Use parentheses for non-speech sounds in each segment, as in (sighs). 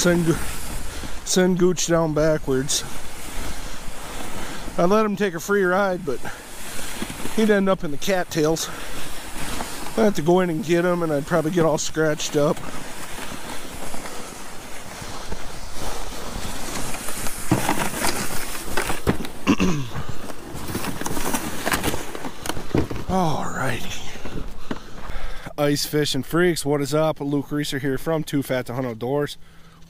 Send, send Gooch down backwards. I let him take a free ride, but he'd end up in the cattails. I'd have to go in and get him, and I'd probably get all scratched up. (clears throat) Alrighty. Ice fishing freaks, what is up? Luke Reeser here from Too Fat to Hunt Outdoors.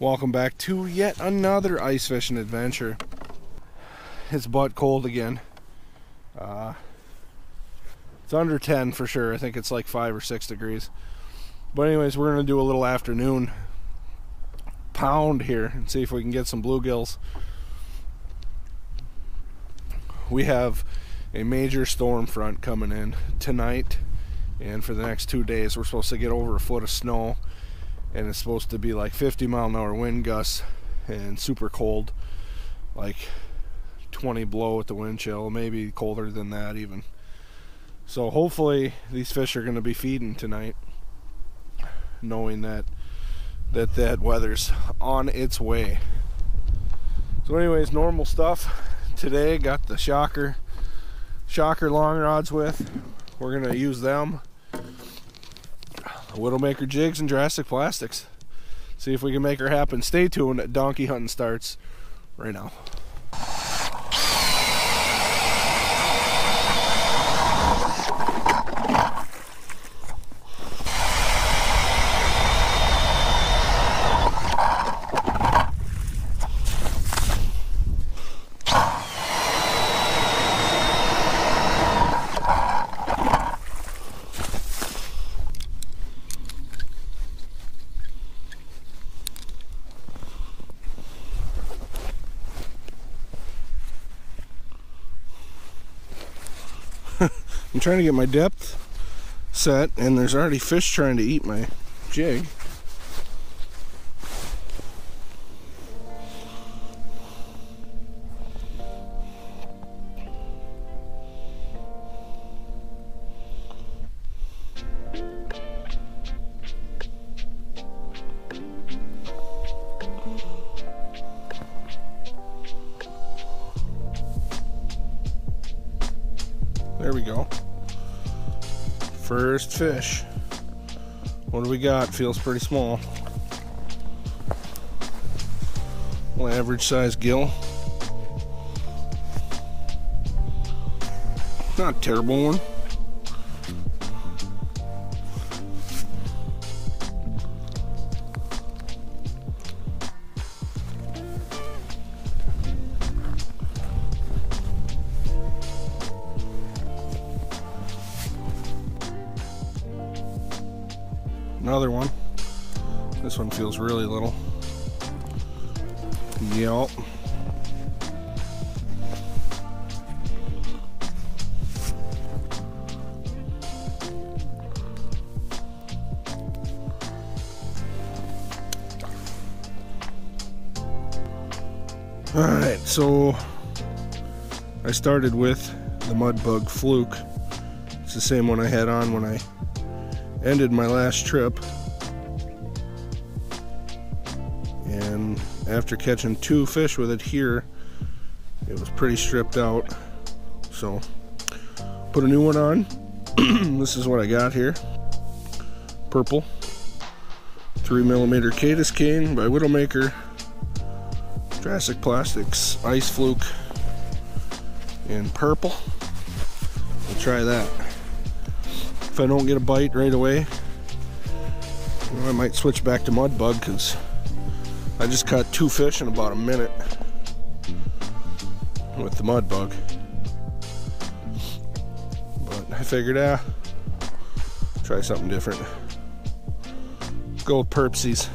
Welcome back to yet another ice fishing adventure. It's butt cold again. Uh, it's under 10 for sure. I think it's like 5 or 6 degrees. But anyways, we're going to do a little afternoon pound here and see if we can get some bluegills. We have a major storm front coming in tonight and for the next two days we're supposed to get over a foot of snow and it's supposed to be like 50 mile an hour wind gusts and super cold like 20 below at the wind chill maybe colder than that even so hopefully these fish are going to be feeding tonight knowing that that that weather's on its way so anyways normal stuff today got the shocker shocker long rods with. We're gonna use them. Widowmaker jigs and Drastic Plastics. See if we can make her happen. Stay tuned. Donkey hunting starts right now. I'm trying to get my depth set and there's already fish trying to eat my jig. First fish. What do we got? Feels pretty small. Well, average size gill. Not terrible one. Another one. This one feels really little. Yep. Alright, so I started with the mud bug fluke. It's the same one I had on when I ended my last trip. And after catching two fish with it here, it was pretty stripped out. So, put a new one on. (clears throat) this is what I got here. Purple. 3 millimeter Caddis Cane by Widowmaker. Drastic Plastics Ice Fluke in purple. We'll try that. If I don't get a bite right away, know, I might switch back to mud bug because I just caught two fish in about a minute with the mud bug. But I figured, ah, try something different. Go with Perpsies.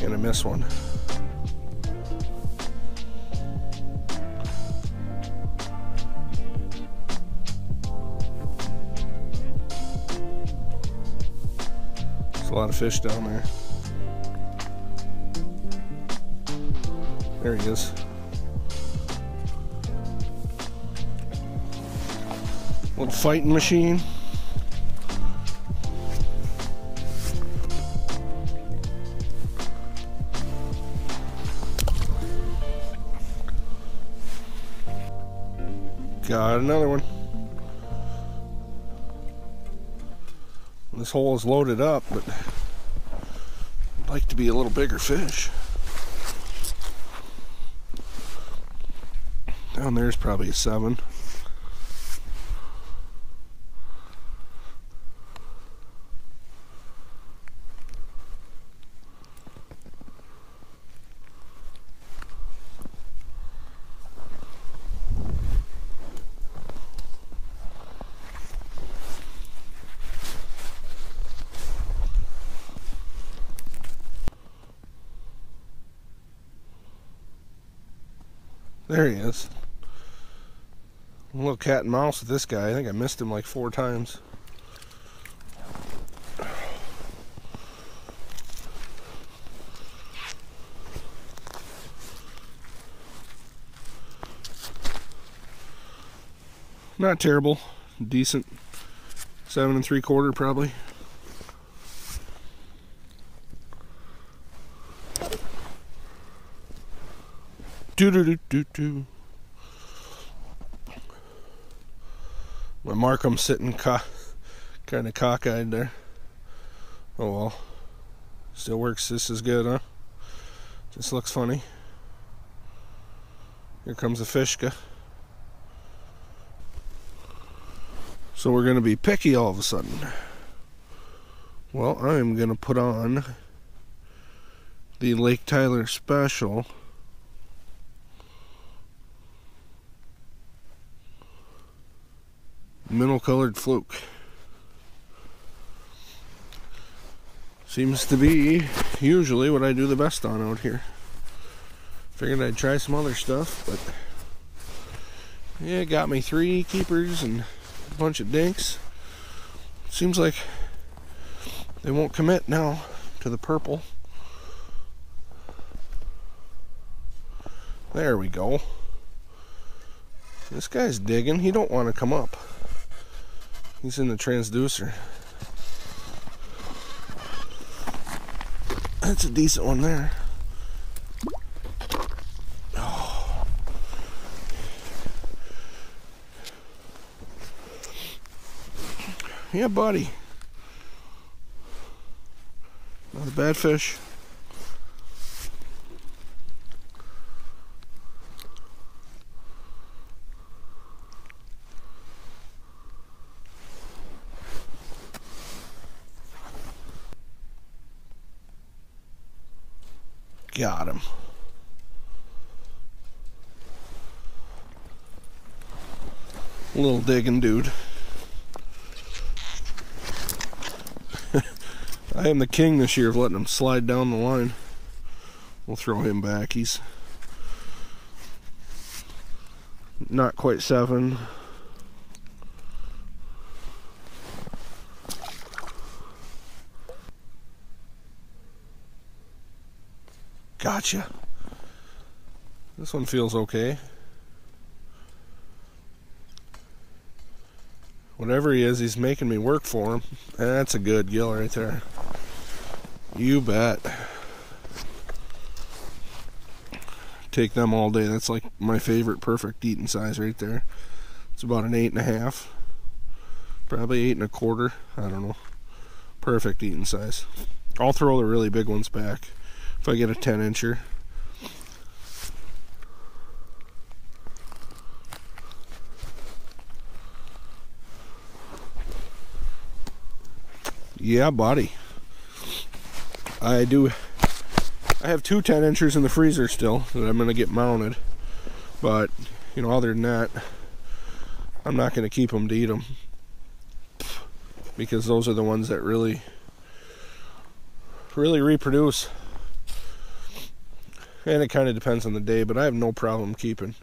And I miss one. Lot of fish down there. There he is. Little fighting machine. Got another one. This hole is loaded up, but I'd like to be a little bigger fish. Down there's probably a seven. There he is. A little cat and mouse with this guy. I think I missed him like four times. Not terrible. Decent. Seven and three quarter probably. Do do do do do. My Marcum sitting kind of cockeyed there. Oh well. Still works This is good, huh? Just looks funny. Here comes the fishka. So we're going to be picky all of a sudden. Well, I am going to put on the Lake Tyler special. Mineral colored fluke. Seems to be usually what I do the best on out here. Figured I'd try some other stuff, but yeah, got me three keepers and a bunch of dinks. Seems like they won't commit now to the purple. There we go. This guy's digging. He don't want to come up. He's in the transducer. That's a decent one there. Oh. Yeah, buddy. Not a bad fish. Got him. Little digging dude. (laughs) I am the king this year of letting him slide down the line. We'll throw him back. He's not quite seven. Gotcha. This one feels okay. Whatever he is, he's making me work for him. That's a good gill right there. You bet. Take them all day. That's like my favorite perfect eating size right there. It's about an eight and a half. Probably eight and a quarter. I don't know. Perfect eating size. I'll throw the really big ones back if I get a 10 incher. Yeah, buddy. I do. I have two 10 inchers in the freezer still that I'm going to get mounted. But, you know, other than that, I'm not going to keep them to eat them. Because those are the ones that really, really reproduce and it kind of depends on the day, but I have no problem keeping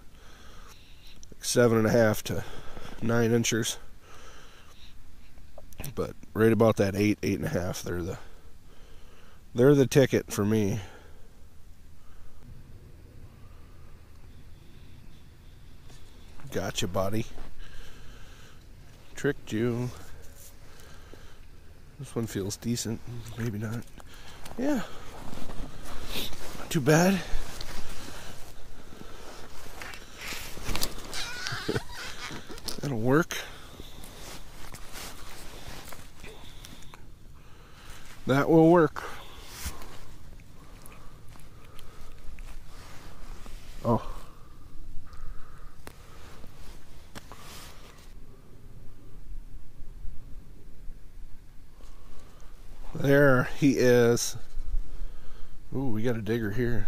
seven and a half to nine inches. But right about that eight, eight and a half, they're the they're the ticket for me. Gotcha, buddy. tricked you. This one feels decent. Maybe not. Yeah. Not too bad. (laughs) That'll work. That will work. Oh. There he is. Ooh, we got a digger here.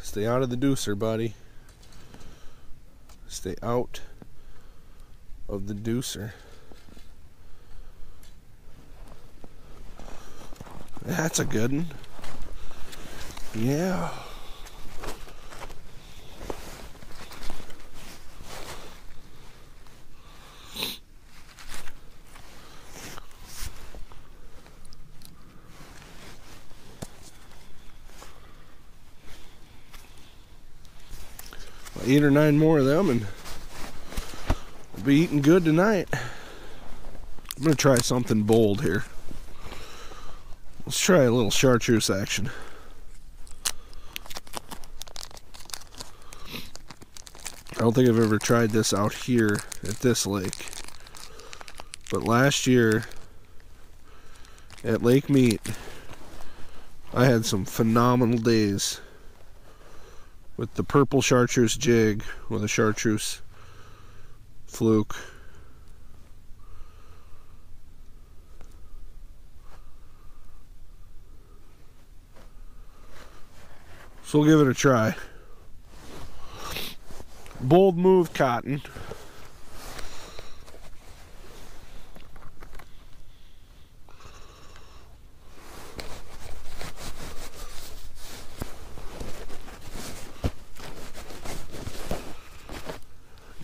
Stay out of the deucer, buddy. Stay out of the deucer. That's a good one. Yeah. eight or nine more of them and we'll be eating good tonight. I'm gonna try something bold here. Let's try a little chartreuse action. I don't think I've ever tried this out here at this lake. But last year at Lake Mead, I had some phenomenal days with the purple chartreuse jig with a chartreuse fluke. So we'll give it a try. Bold move cotton.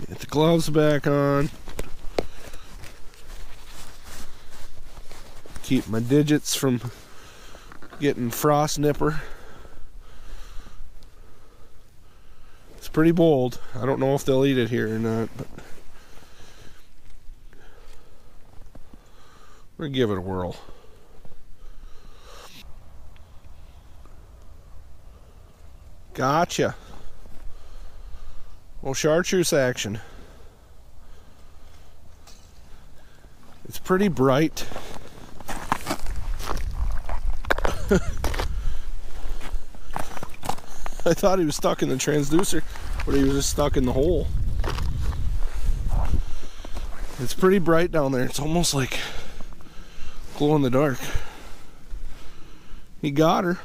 Get the gloves back on. Keep my digits from getting frost nipper. Pretty bold. I don't know if they'll eat it here or not, but we're gonna give it a whirl. Gotcha. Well, chartreuse action. It's pretty bright. (laughs) I thought he was stuck in the transducer, but he was just stuck in the hole. It's pretty bright down there. It's almost like glow in the dark. He got her.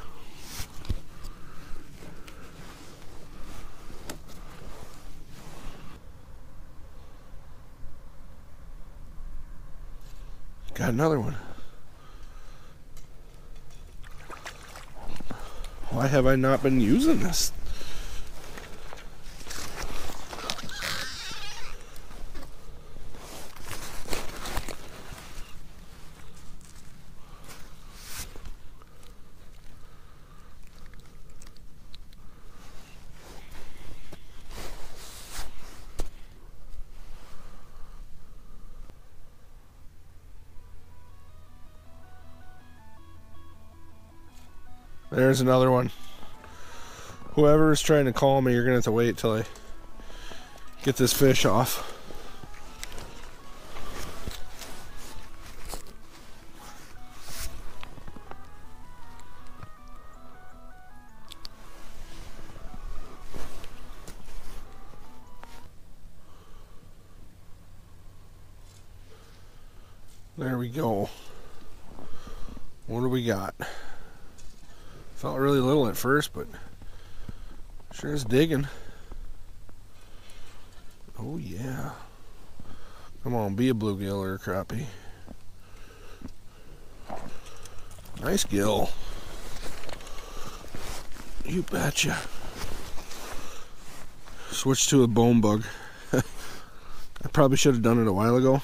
Got another one. Why have I not been using this? There's another one. Whoever is trying to call me, you're gonna have to wait till I get this fish off. Really little at first, but sure is digging. Oh yeah. Come on, be a bluegill or a crappie. Nice gill. You betcha. Switch to a bone bug. (laughs) I probably should have done it a while ago.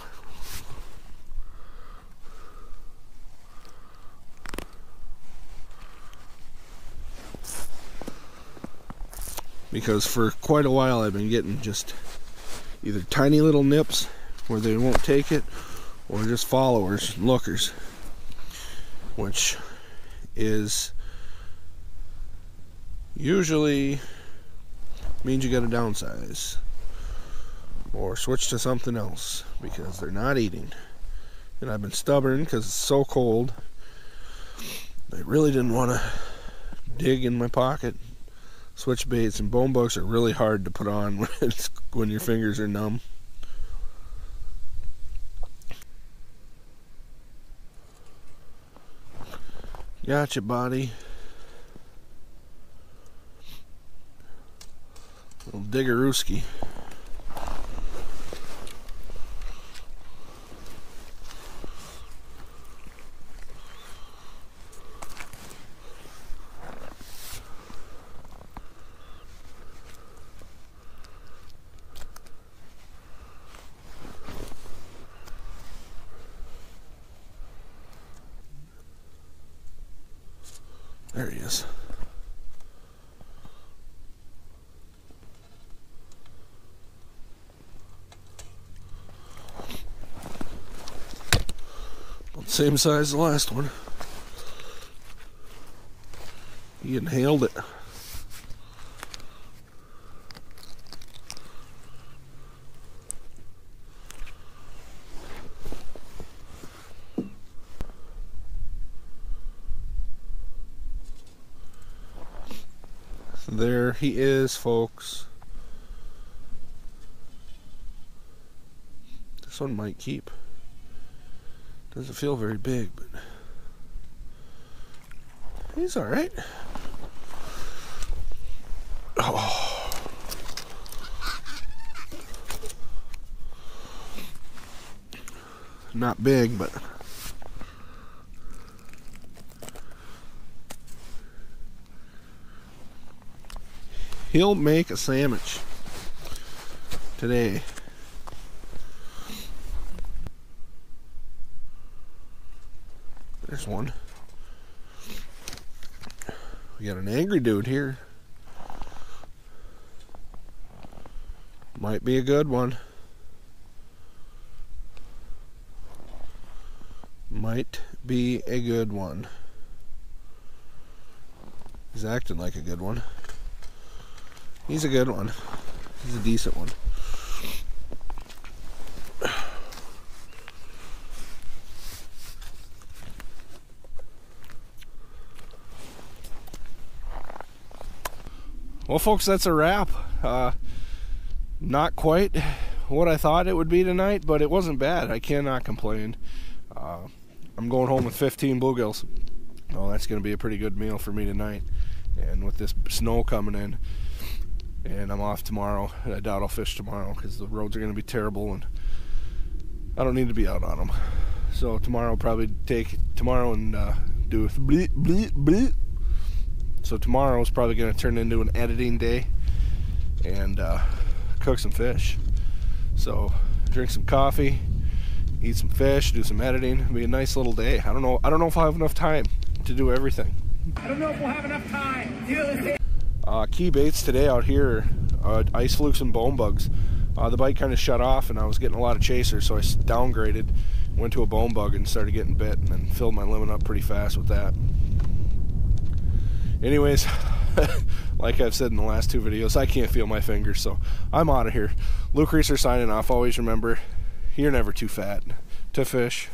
Because for quite a while I've been getting just either tiny little nips where they won't take it or just followers, lookers, which is usually means you got to downsize or switch to something else because they're not eating. And I've been stubborn because it's so cold. I really didn't want to dig in my pocket. Switch baits and bone bugs are really hard to put on (laughs) when, when your fingers are numb. Gotcha, buddy. Little diggerooski. There he is. Same size as the last one. He inhaled it. There he is, folks. This one might keep. Doesn't feel very big, but he's all right. Oh. (sighs) Not big, but he'll make a sandwich today. One. We got an angry dude here. Might be a good one. Might be a good one. He's acting like a good one. He's a good one. He's a decent one. Well, folks, that's a wrap. Uh, not quite what I thought it would be tonight, but it wasn't bad. I cannot complain. Uh, I'm going home with 15 bluegills. Oh, that's going to be a pretty good meal for me tonight. And with this snow coming in, and I'm off tomorrow. I doubt I'll fish tomorrow because the roads are going to be terrible, and I don't need to be out on them. So tomorrow I'll probably take tomorrow and uh, do bleep bleep bleep so tomorrow is probably going to turn into an editing day and uh, cook some fish. So drink some coffee, eat some fish, do some editing. It'll be a nice little day. I don't know. I don't know if I have enough time to do everything. I don't know if we'll have enough time. Uh, key baits today out here, uh, ice flukes and bone bugs. Uh, the bite kind of shut off and I was getting a lot of chasers, so I downgraded, went to a bone bug and started getting bit, and then filled my limit up pretty fast with that anyways (laughs) like I've said in the last two videos I can't feel my fingers so I'm out of here. Luke Reeser signing off. Always remember you're never too fat to fish